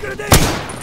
Закрыли!